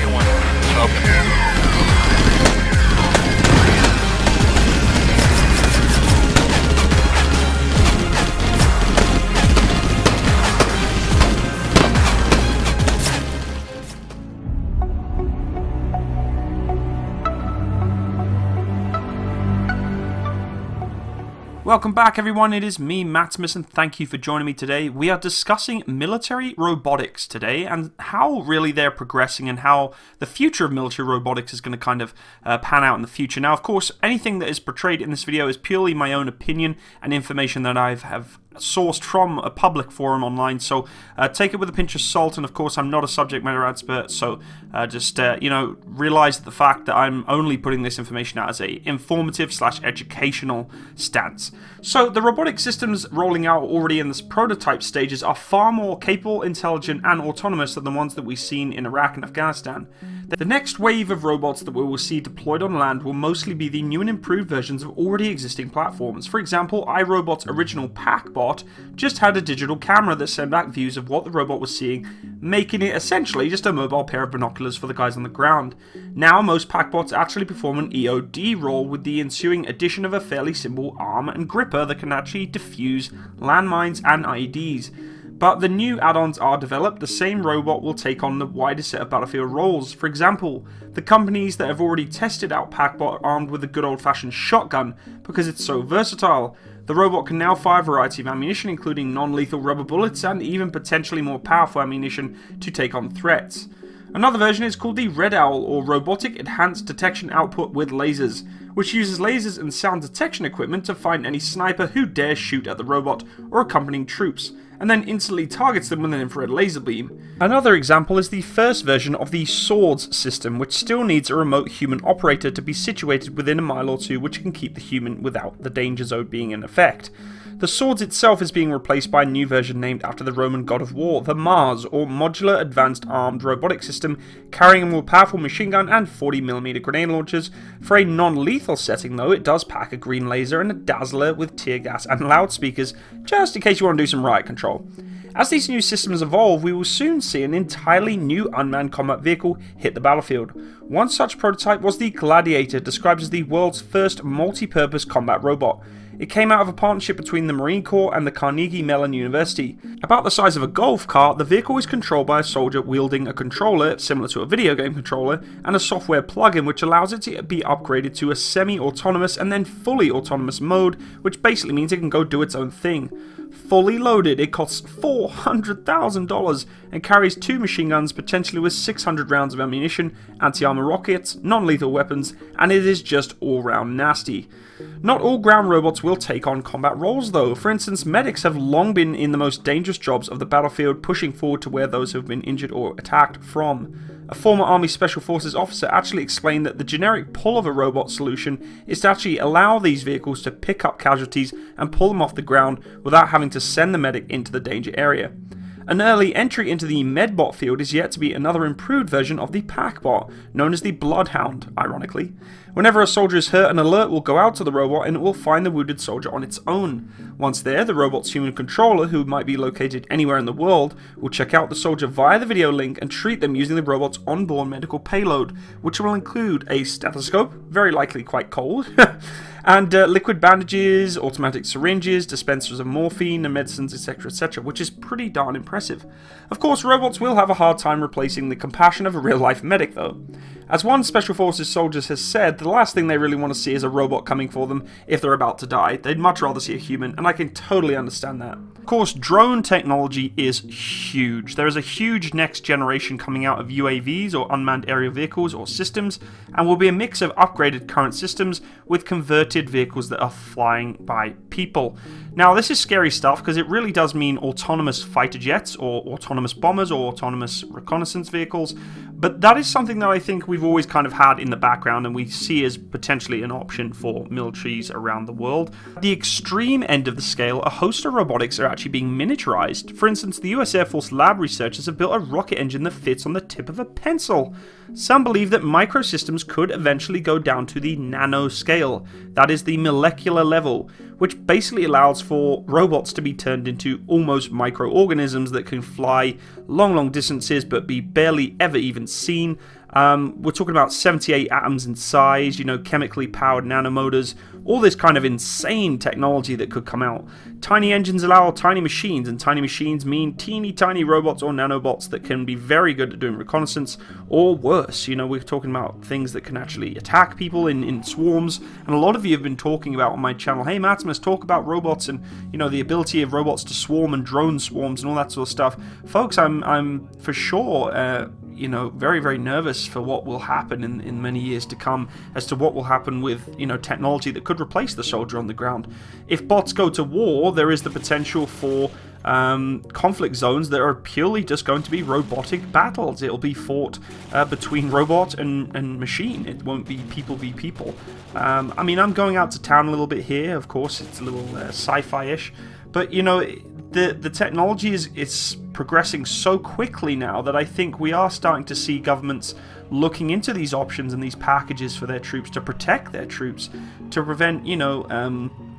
second one. It's. Welcome back everyone, it is me Matsimus and thank you for joining me today. We are discussing military robotics today and how really they're progressing and how the future of military robotics is going to kind of uh, pan out in the future. Now of course anything that is portrayed in this video is purely my own opinion and information that I have sourced from a public forum online, so uh, take it with a pinch of salt. And of course, I'm not a subject matter expert, so uh, just uh, you know realize the fact that I'm only putting this information out as a informative slash educational stance. So the robotic systems rolling out already in this prototype stages are far more capable, intelligent, and autonomous than the ones that we've seen in Iraq and Afghanistan. The next wave of robots that we will see deployed on land will mostly be the new and improved versions of already existing platforms. For example, iRobot's original PackBot just had a digital camera that sent back views of what the robot was seeing, making it essentially just a mobile pair of binoculars for the guys on the ground. Now, most PackBots actually perform an EOD role with the ensuing addition of a fairly simple arm and gripper that can actually defuse landmines and IEDs. But the new add-ons are developed, the same robot will take on the wider set of Battlefield roles. For example, the companies that have already tested out Packbot armed with a good old-fashioned shotgun because it's so versatile. The robot can now fire a variety of ammunition including non-lethal rubber bullets and even potentially more powerful ammunition to take on threats. Another version is called the Red Owl or Robotic Enhanced Detection Output with Lasers, which uses lasers and sound detection equipment to find any sniper who dares shoot at the robot or accompanying troops, and then instantly targets them with an infrared laser beam. Another example is the first version of the Swords system, which still needs a remote human operator to be situated within a mile or two which can keep the human without the danger zone being in effect. The Swords itself is being replaced by a new version named after the Roman god of war, the Mars, or Modular Advanced Armed Robotic System, carrying a more powerful machine gun and 40mm grenade launchers. For a non-lethal setting though, it does pack a green laser and a dazzler with tear gas and loudspeakers, just in case you want to do some riot control. As these new systems evolve, we will soon see an entirely new unmanned combat vehicle hit the battlefield. One such prototype was the Gladiator, described as the world's first multi-purpose combat robot. It came out of a partnership between the Marine Corps and the Carnegie Mellon University. About the size of a golf cart, the vehicle is controlled by a soldier wielding a controller similar to a video game controller and a software plugin which allows it to be upgraded to a semi-autonomous and then fully autonomous mode, which basically means it can go do its own thing. Fully loaded, it costs $400,000 and carries two machine guns, potentially with 600 rounds of ammunition, anti-armor rockets, non-lethal weapons, and it is just all-round nasty. Not all ground robots will take on combat roles though. For instance, medics have long been in the most dangerous jobs of the battlefield, pushing forward to where those have been injured or attacked from. A former Army Special Forces officer actually explained that the generic pull of a robot solution is to actually allow these vehicles to pick up casualties and pull them off the ground without having to send the medic into the danger area. An early entry into the Medbot field is yet to be another improved version of the Packbot, known as the Bloodhound, ironically. Whenever a soldier is hurt, an alert will go out to the robot and it will find the wounded soldier on its own. Once there, the robot's human controller, who might be located anywhere in the world, will check out the soldier via the video link and treat them using the robot's onboard medical payload, which will include a stethoscope, very likely quite cold, and uh, liquid bandages, automatic syringes, dispensers of morphine and medicines, etc., etc., which is pretty darn impressive. Of course, robots will have a hard time replacing the compassion of a real life medic, though. As one Special Forces soldier has said, the last thing they really want to see is a robot coming for them if they're about to die. They'd much rather see a human, and I can totally understand that. Of course, drone technology is huge. There is a huge next generation coming out of UAVs or unmanned aerial vehicles or systems, and will be a mix of upgraded current systems with converted vehicles that are flying by people. Now, this is scary stuff because it really does mean autonomous fighter jets or autonomous bombers or autonomous reconnaissance vehicles, but that is something that I think we've always kind of had in the background and we see as potentially an option for militaries around the world. At the extreme end of the scale, a host of robotics are actually being miniaturized. For instance, the US Air Force lab researchers have built a rocket engine that fits on the tip of a pencil. Some believe that microsystems could eventually go down to the nano scale, that is the molecular level, which basically allows for robots to be turned into almost microorganisms that can fly long, long distances but be barely ever even seen, Um, we're talking about 78 atoms in size, you know, chemically powered nanomotors, all this kind of insane technology that could come out. Tiny engines allow tiny machines, and tiny machines mean teeny tiny robots or nanobots that can be very good at doing reconnaissance, or worse. You know, we're talking about things that can actually attack people in, in swarms, and a lot of you have been talking about on my channel, hey Matsimus, talk about robots and, you know, the ability of robots to swarm and drone swarms and all that sort of stuff. Folks, I'm, I'm for sure uh, you know, very, very nervous for what will happen in, in many years to come as to what will happen with, you know, technology that could replace the soldier on the ground. If bots go to war, there is the potential for um, conflict zones that are purely just going to be robotic battles. It'll be fought uh, between robot and, and machine. It won't be people v people. Um, I mean, I'm going out to town a little bit here, of course, it's a little uh, sci-fi-ish, but, you know, the the technology is it's progressing so quickly now that I think we are starting to see governments looking into these options and these packages for their troops to protect their troops, to prevent you know. Um,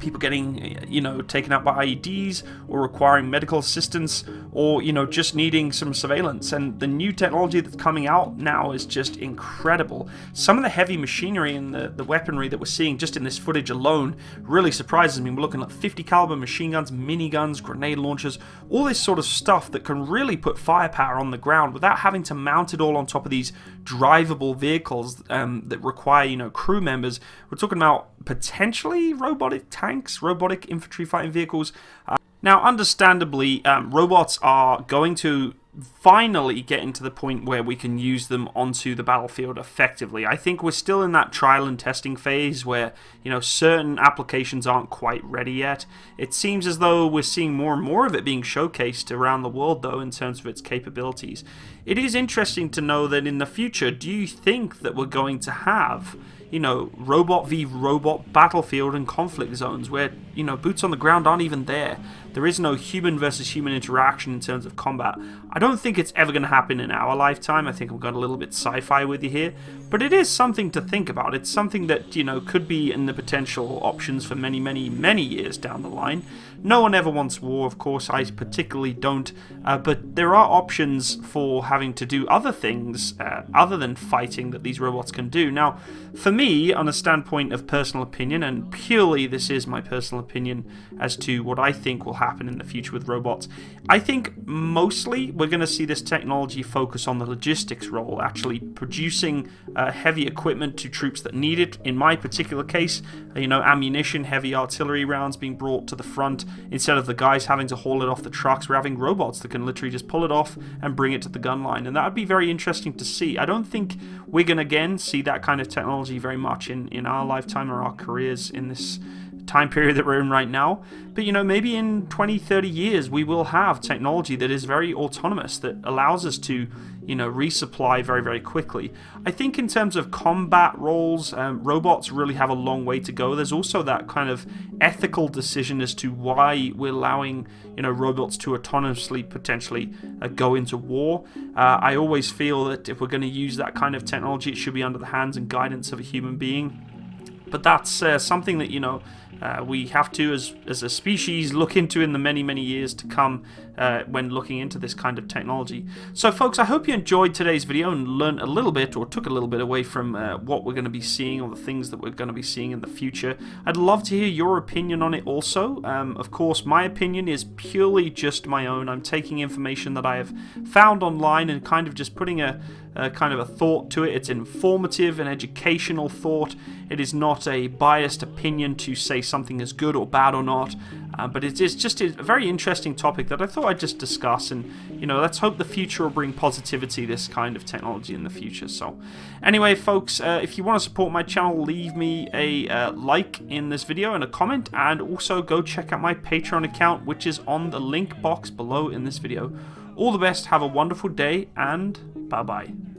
people getting, you know, taken out by IEDs or requiring medical assistance or, you know, just needing some surveillance. And the new technology that's coming out now is just incredible. Some of the heavy machinery and the, the weaponry that we're seeing just in this footage alone really surprises me. We're looking at 50 caliber machine guns, miniguns, grenade launchers, all this sort of stuff that can really put firepower on the ground without having to mount it all on top of these drivable vehicles um, that require, you know, crew members. We're talking about potentially robotic tanks, robotic infantry fighting vehicles. Uh, now, understandably, um, robots are going to finally getting to the point where we can use them onto the battlefield effectively. I think we're still in that trial and testing phase where, you know, certain applications aren't quite ready yet. It seems as though we're seeing more and more of it being showcased around the world though in terms of its capabilities. It is interesting to know that in the future, do you think that we're going to have you know, robot v robot battlefield and conflict zones where, you know, boots on the ground aren't even there. There is no human versus human interaction in terms of combat. I don't think it's ever going to happen in our lifetime. I think I've got a little bit sci-fi with you here. But it is something to think about. It's something that, you know, could be in the potential options for many, many, many years down the line. No one ever wants war, of course. I particularly don't. Uh, but there are options for having to do other things uh, other than fighting that these robots can do. Now, for me, on a standpoint of personal opinion, and purely this is my personal opinion as to what I think will happen in the future with robots, I think mostly we're going to see this technology focus on the logistics role, actually producing uh, heavy equipment to troops that need it. In my particular case, you know, ammunition, heavy artillery rounds being brought to the front instead of the guys having to haul it off the trucks. We're having robots that can literally just pull it off and bring it to the gun line, and that would be very interesting to see. I don't think we're going to again see that kind of technology very much in, in our lifetime or our careers in this time period that we're in right now. But you know, maybe in 20, 30 years, we will have technology that is very autonomous, that allows us to, you know, resupply very, very quickly. I think in terms of combat roles, um, robots really have a long way to go. There's also that kind of ethical decision as to why we're allowing, you know, robots to autonomously potentially uh, go into war. Uh, I always feel that if we're going to use that kind of technology, it should be under the hands and guidance of a human being. But that's uh, something that, you know, uh, we have to, as, as a species, look into in the many, many years to come uh, when looking into this kind of technology. So, folks, I hope you enjoyed today's video and learned a little bit or took a little bit away from uh, what we're going to be seeing or the things that we're going to be seeing in the future. I'd love to hear your opinion on it also. Um, of course, my opinion is purely just my own. I'm taking information that I have found online and kind of just putting a, a kind of a thought to it. It's informative and educational thought. It is not a biased opinion to say something is good or bad or not. Uh, but it is just a very interesting topic that I thought I'd just discuss. And, you know, let's hope the future will bring positivity, this kind of technology in the future. So, anyway, folks, uh, if you want to support my channel, leave me a uh, like in this video and a comment. And also go check out my Patreon account, which is on the link box below in this video. All the best, have a wonderful day, and bye-bye.